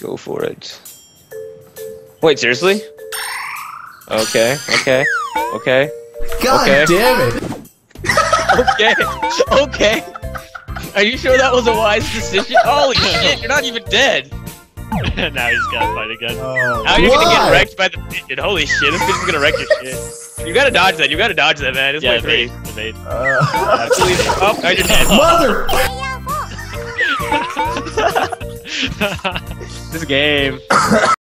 Go for it. Wait, seriously? Okay, okay, okay, God Okay. damn it! okay, okay. Are you sure that was a wise decision? Holy shit, you're not even dead. now he's gotta fight again. Oh, Now you're gonna get wrecked by the pigeon. Holy shit, this pigeon's gonna wreck your shit. You gotta dodge that, you gotta dodge that, man. It's Yeah, like three. evade, evade. Uh, Please. Oh, now you're mother. This game.